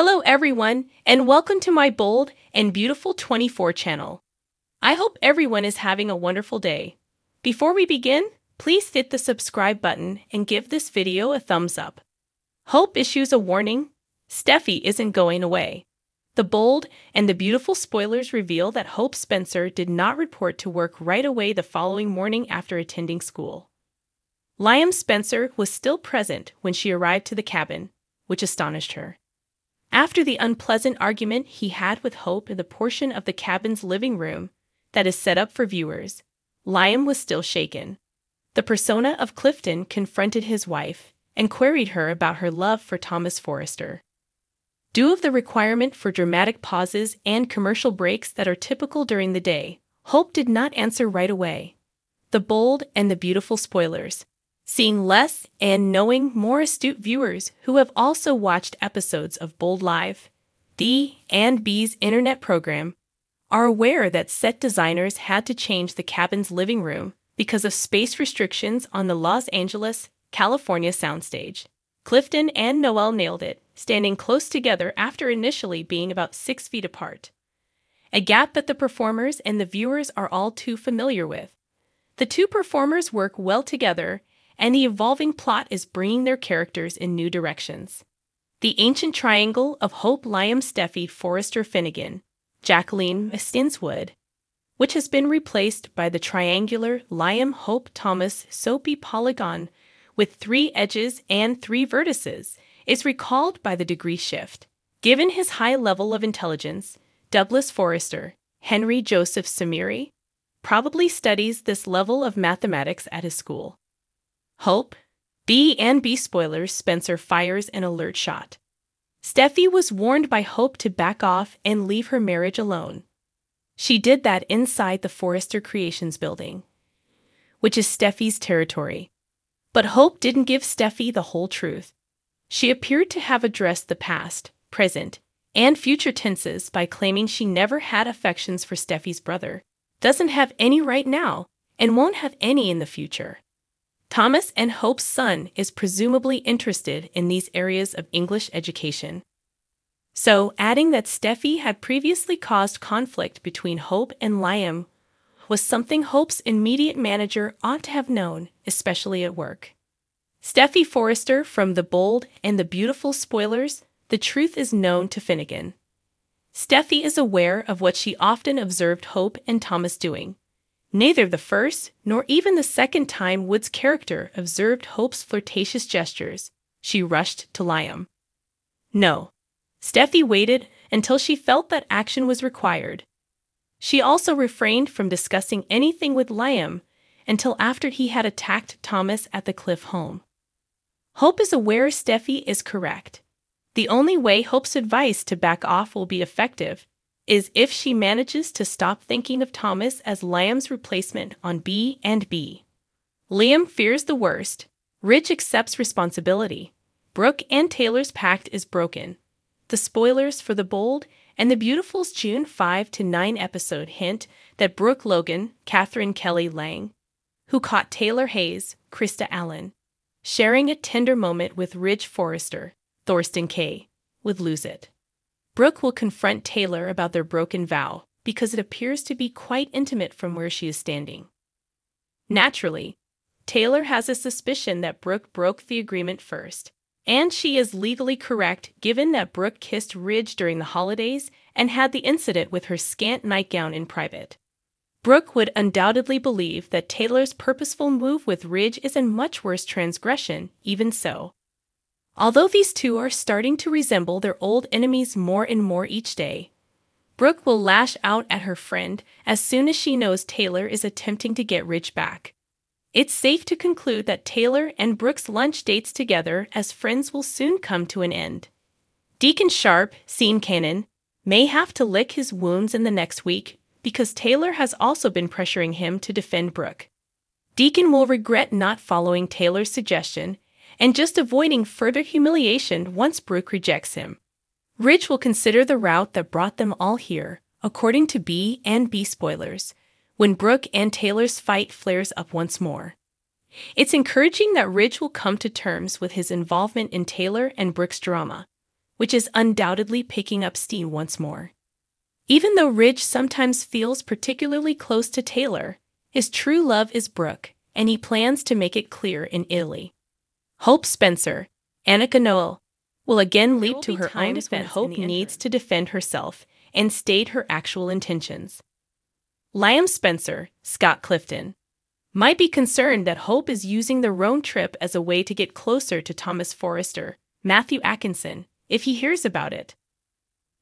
Hello, everyone, and welcome to my bold and beautiful 24 channel. I hope everyone is having a wonderful day. Before we begin, please hit the subscribe button and give this video a thumbs up. Hope issues a warning Steffy isn't going away. The bold and the beautiful spoilers reveal that Hope Spencer did not report to work right away the following morning after attending school. Liam Spencer was still present when she arrived to the cabin, which astonished her. After the unpleasant argument he had with Hope in the portion of the cabin's living room that is set up for viewers, Liam was still shaken. The persona of Clifton confronted his wife and queried her about her love for Thomas Forrester. Due of the requirement for dramatic pauses and commercial breaks that are typical during the day, Hope did not answer right away. The bold and the beautiful spoilers seeing less and knowing more astute viewers who have also watched episodes of Bold Live, B and B's internet program, are aware that set designers had to change the cabin's living room because of space restrictions on the Los Angeles, California soundstage. Clifton and Noel nailed it, standing close together after initially being about six feet apart. A gap that the performers and the viewers are all too familiar with. The two performers work well together and the evolving plot is bringing their characters in new directions. The ancient triangle of Hope Liam Steffy Forrester Finnegan, Jacqueline MacInnes Wood, which has been replaced by the triangular Liam Hope Thomas soapy polygon with three edges and three vertices, is recalled by the degree shift. Given his high level of intelligence, Douglas Forrester, Henry Joseph Samiri, probably studies this level of mathematics at his school. Hope, B and B spoilers, Spencer fires an alert shot. Steffy was warned by Hope to back off and leave her marriage alone. She did that inside the Forrester Creations building, which is Steffy's territory. But Hope didn't give Steffy the whole truth. She appeared to have addressed the past, present, and future tenses by claiming she never had affections for Steffy's brother, doesn't have any right now, and won't have any in the future. Thomas and Hope's son is presumably interested in these areas of English education. So, adding that Steffy had previously caused conflict between Hope and Liam was something Hope's immediate manager ought to have known, especially at work. Steffy Forrester from The Bold and the Beautiful Spoilers, the truth is known to Finnegan. Steffy is aware of what she often observed Hope and Thomas doing, Neither the first nor even the second time Wood's character observed Hope's flirtatious gestures, she rushed to Liam. No. Steffy waited until she felt that action was required. She also refrained from discussing anything with Liam until after he had attacked Thomas at the Cliff home. Hope is aware Steffy is correct. The only way Hope's advice to back off will be effective is if she manages to stop thinking of Thomas as Liam's replacement on B and B. Liam fears the worst. Ridge accepts responsibility. Brooke and Taylor's pact is broken. The spoilers for The Bold and The Beautiful's June 5 to 9 episode hint that Brooke Logan, Katherine Kelly Lang, who caught Taylor Hayes, Krista Allen, sharing a tender moment with Ridge Forrester, Thorsten Kaye, would lose it. Brooke will confront Taylor about their broken vow because it appears to be quite intimate from where she is standing. Naturally, Taylor has a suspicion that Brooke broke the agreement first, and she is legally correct given that Brooke kissed Ridge during the holidays and had the incident with her scant nightgown in private. Brooke would undoubtedly believe that Taylor's purposeful move with Ridge is a much worse transgression, even so. Although these two are starting to resemble their old enemies more and more each day, Brooke will lash out at her friend as soon as she knows Taylor is attempting to get Ridge back. It's safe to conclude that Taylor and Brooke's lunch dates together as friends will soon come to an end. Deacon Sharp, Sean Kanan, may have to lick his wounds in the next week because Taylor has also been pressuring him to defend Brooke. Deacon will regret not following Taylor's suggestion and just avoiding further humiliation once Brooke rejects him. Ridge will consider the route that brought them all here, according to B and B spoilers, when Brooke and Taylor's fight flares up once more. It's encouraging that Ridge will come to terms with his involvement in Taylor and Brooke's drama, which is undoubtedly picking up steam once more. Even though Ridge sometimes feels particularly close to Taylor, his true love is Brooke, and he plans to make it clear in Italy. Hope Spencer, Annika Noel, will again leap to her own defense when Hope needs to defend herself and state her actual intentions. Liam Spencer, Scott Clifton, might be concerned that Hope is using the Rome trip as a way to get closer to Thomas Forrester, Matthew Atkinson, if he hears about it.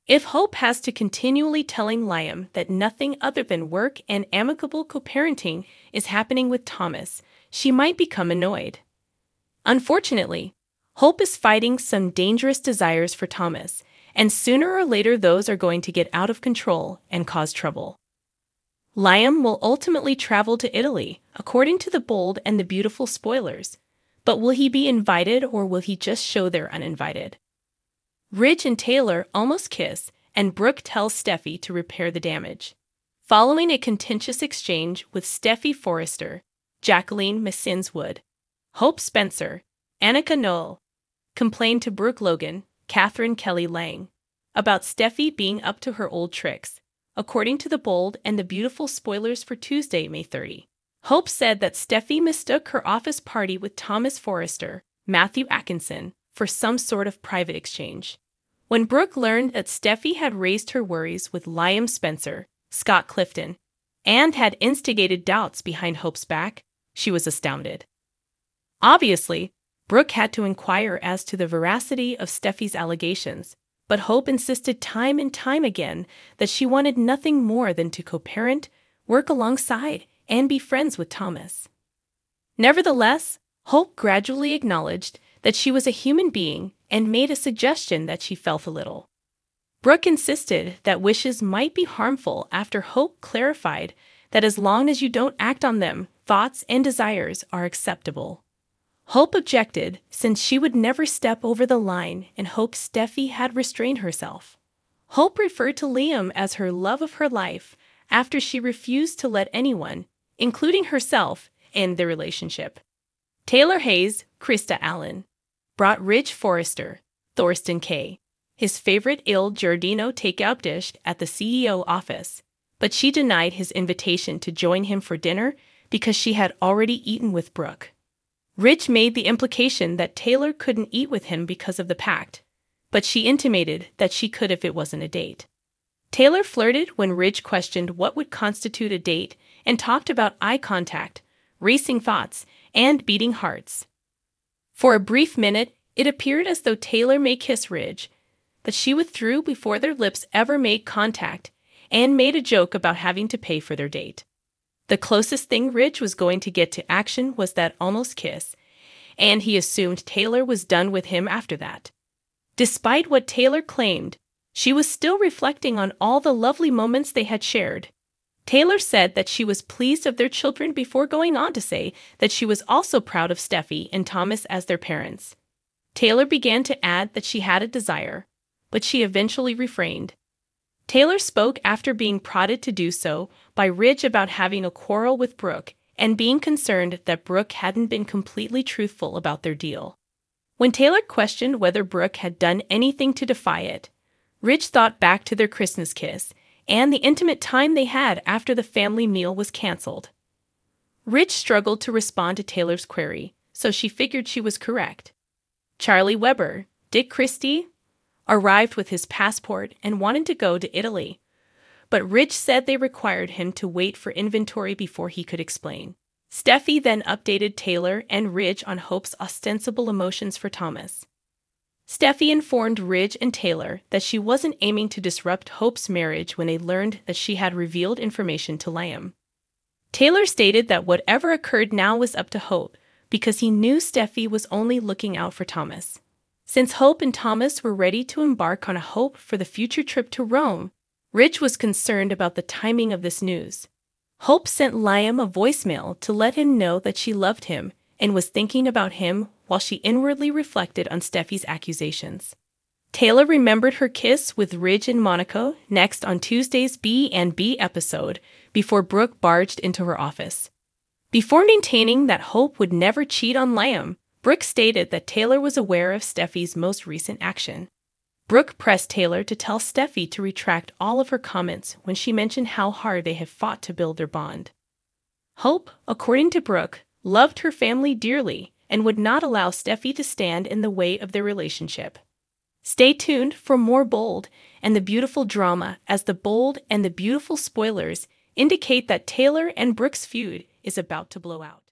If Hope has to continually telling Liam that nothing other than work and amicable co parenting is happening with Thomas, she might become annoyed. Unfortunately, Hope is fighting some dangerous desires for Thomas, and sooner or later those are going to get out of control and cause trouble. Liam will ultimately travel to Italy, according to the bold and the beautiful spoilers. But will he be invited or will he just show there uninvited? Ridge and Taylor almost kiss, and Brooke tells Steffy to repair the damage. Following a contentious exchange with Steffy Forrester, Jacqueline MacInnes Wood, Hope Spencer, Annika Noel, complained to Brooke Logan, Katherine Kelly Lang, about Steffy being up to her old tricks, according to the bold and the beautiful spoilers for Tuesday, May 30. Hope said that Steffy mistook her office party with Thomas Forrester, Matthew Atkinson, for some sort of private exchange. When Brooke learned that Steffy had raised her worries with Liam Spencer, Scott Clifton, and had instigated doubts behind Hope's back, she was astounded. Obviously, Brooke had to inquire as to the veracity of Steffy's allegations, but Hope insisted time and time again that she wanted nothing more than to co parent, work alongside, and be friends with Thomas. Nevertheless, Hope gradually acknowledged that she was a human being and made a suggestion that she felt a little. Brooke insisted that wishes might be harmful after Hope clarified that as long as you don't act on them, thoughts and desires are acceptable. Hope objected since she would never step over the line and Hope Steffy had restrained herself. Hope referred to Liam as her love of her life after she refused to let anyone, including herself, end the relationship. Taylor Hayes, Krista Allen, brought Ridge Forrester, Thorsten Kaye, his favorite Il Giardino takeout dish at the CEO office, but she denied his invitation to join him for dinner because she had already eaten with Brooke. Ridge made the implication that Taylor couldn't eat with him because of the pact, but she intimated that she could if it wasn't a date. Taylor flirted when Ridge questioned what would constitute a date and talked about eye contact, racing thoughts, and beating hearts. For a brief minute, it appeared as though Taylor may kiss Ridge, but she withdrew before their lips ever made contact and made a joke about having to pay for their date. The closest thing Ridge was going to get to action was that almost kiss, and he assumed Taylor was done with him after that. Despite what Taylor claimed, she was still reflecting on all the lovely moments they had shared Taylor said that she was pleased of their children before going on to say that she was also proud of Steffy and Thomas as their parents. Taylor began to add that she had a desire, but she eventually refrained. Taylor spoke after being prodded to do so by Ridge about having a quarrel with Brooke and being concerned that Brooke hadn't been completely truthful about their deal. When Taylor questioned whether Brooke had done anything to defy it, Ridge thought back to their Christmas kiss and the intimate time they had after the family meal was canceled. Ridge struggled to respond to Taylor's query, so she figured she was correct. Charlie Webber, Dick Christie, arrived with his passport and wanted to go to Italy. But Ridge said they required him to wait for inventory before he could explain. Steffy then updated Taylor and Ridge on Hope's ostensible emotions for Thomas. Steffy informed Ridge and Taylor that she wasn't aiming to disrupt Hope's marriage when they learned that she had revealed information to Liam. Taylor stated that whatever occurred now was up to Hope because he knew Steffy was only looking out for Thomas. Since Hope and Thomas were ready to embark on a hope for the future trip to Rome, Ridge was concerned about the timing of this news. Hope sent Liam a voicemail to let him know that she loved him and was thinking about him while she inwardly reflected on Steffy's accusations. Taylor remembered her kiss with Ridge and Monaco next on Tuesday's B and B episode before Brooke barged into her office. Before maintaining that Hope would never cheat on Liam, Brooke stated that Taylor was aware of Steffy's most recent action. Brooke pressed Taylor to tell Steffy to retract all of her comments when she mentioned how hard they have fought to build their bond. Hope, according to Brooke, loved her family dearly and would not allow Steffy to stand in the way of their relationship. Stay tuned for more bold and the beautiful drama as the bold and the beautiful spoilers indicate that Taylor and Brooke's feud is about to blow out.